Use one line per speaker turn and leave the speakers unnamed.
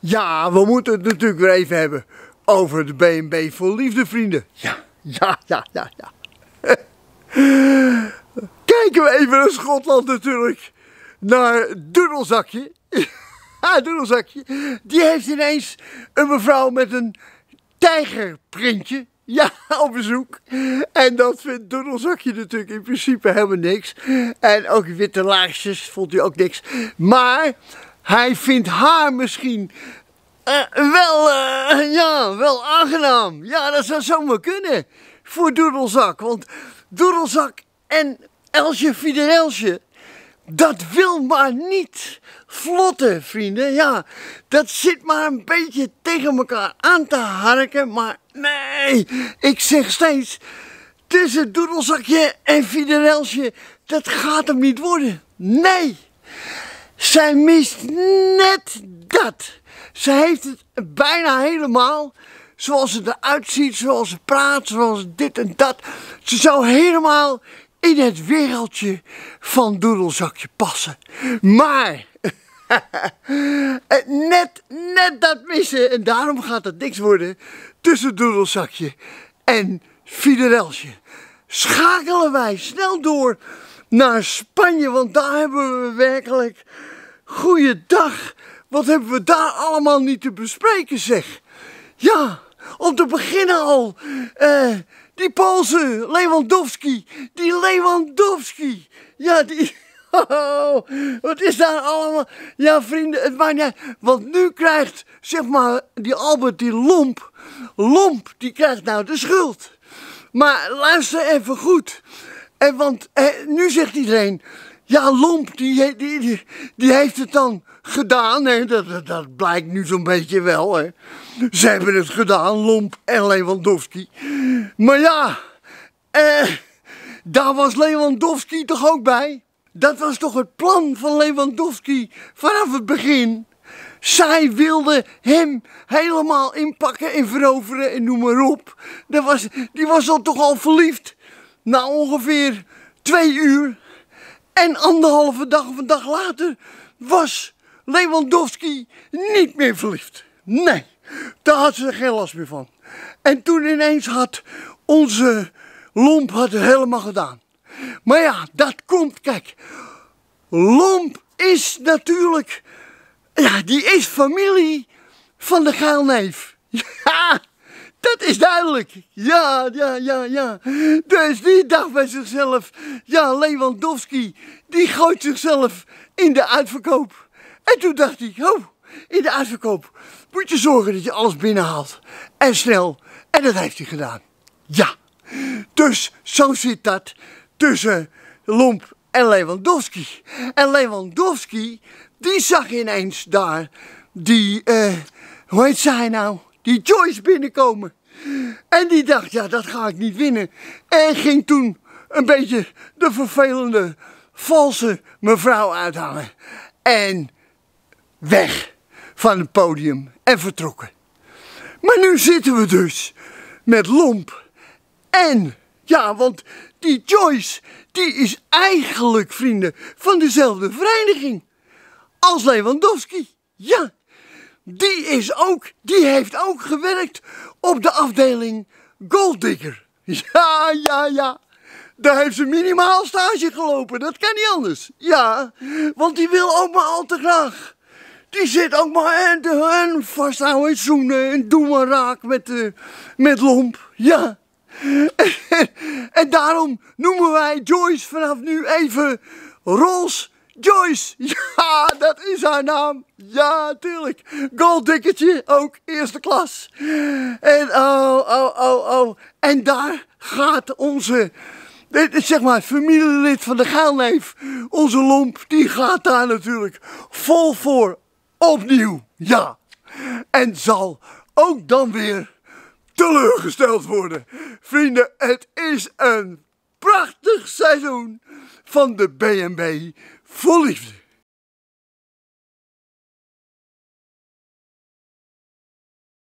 Ja, we moeten het natuurlijk weer even hebben over de B&B voor liefde, vrienden. Ja, ja, ja, ja, ja. Kijken we even naar Schotland natuurlijk. Naar Doedelzakje. Ja, Doedelzakje. Die heeft ineens een mevrouw met een tijgerprintje. Ja, op bezoek. En dat vindt Doedelzakje natuurlijk in principe helemaal niks. En ook witte laarsjes vond hij ook niks. Maar hij vindt haar misschien eh, wel, eh, ja, wel aangenaam. Ja, dat zou zomaar kunnen. Voor Doedelzak. Want Doedelzak en Elsje Fidelelsje, dat wil maar niet vlotten, vrienden. Ja, dat zit maar een beetje tegen elkaar aan te harken. Maar nee, ik zeg steeds, tussen Doedelzakje en Fidelelsje, dat gaat hem niet worden. Nee, zij mist net dat. Ze heeft het bijna helemaal zoals ze eruit ziet, zoals ze praat, zoals dit en dat. Ze zou helemaal in het wereldje van Doedelzakje passen. Maar net, net dat missen en daarom gaat het niks worden tussen Doedelzakje en Fidelelsje. Schakelen wij snel door naar Spanje, want daar hebben we werkelijk goeiedag. Wat hebben we daar allemaal niet te bespreken, zeg? Ja, om te beginnen al. eh, die Poolse Lewandowski. Die Lewandowski. Ja, die. Wat is daar allemaal? Ja, vrienden, het maakt niet uit. Want nu krijgt, zeg maar, die Albert, die Lomp. Lomp, die krijgt nou de schuld. Maar luister even goed. En want eh, nu zegt iedereen. Ja, Lomp, die, die, die, heeft het dan gedaan. Dat, dat, blijkt nu zo'n beetje wel. Hè? Ze hebben het gedaan, Lomp en Lewandowski. Maar ja, eh, daar was Lewandowski toch ook bij? Dat was toch het plan van Lewandowski vanaf het begin? Zij wilde hem helemaal inpakken en veroveren en noem maar op. Was, die was dan toch al verliefd. Na ongeveer twee uur. En anderhalve dag of een dag later was Lewandowski niet meer verliefd. Nee, daar had ze er geen last meer van. En toen ineens had onze Lomp het helemaal gedaan. Maar ja, dat komt, kijk. Lomp is natuurlijk, ja, die is familie van de gaalneef. Ja, dat is duidelijk. Ja, ja, ja, ja. Dus die dacht bij zichzelf, ja, Lewandowski, die gooit zichzelf in de uitverkoop. En toen dacht hij, oh, in de uitverkoop moet je zorgen dat je alles binnenhaalt. En snel. En dat heeft hij gedaan. Ja. Dus zo zit dat tussen Lomp en Lewandowski. En Lewandowski, die zag ineens daar die, eh, hoe heet zij nou? Die Joyce binnenkomen. En die dacht, ja, dat ga ik niet winnen. En ging toen een beetje de vervelende, valse mevrouw uithangen. En weg van het podium en vertrokken. Maar nu zitten we dus met Lomp en, ja, want die Joyce, die is eigenlijk vrienden van dezelfde vereniging als Lewandowski. Ja, die is ook, die heeft ook gewerkt op de afdeling Golddigger. Ja, ja, ja. Daar heeft ze minimaal stage gelopen, dat kan niet anders. Ja, want die wil ook maar al te graag. Die zit ook maar en, en vasthouden en zoenen en doen maar raak met, uh, met lomp. Ja. En, en, daarom noemen wij Joyce vanaf nu even Rolls Joyce. Ja, dat is haar naam. Ja, tuurlijk. Golddikkertje, ook eerste klas. En oh, oh, oh, oh. En daar gaat onze zeg maar, familielid van de Gaalneef, onze lomp, die gaat daar natuurlijk vol voor opnieuw. Ja. En zal ook dan weer teleurgesteld worden. Vrienden, het is een prachtig seizoen van de B&B voor liefde.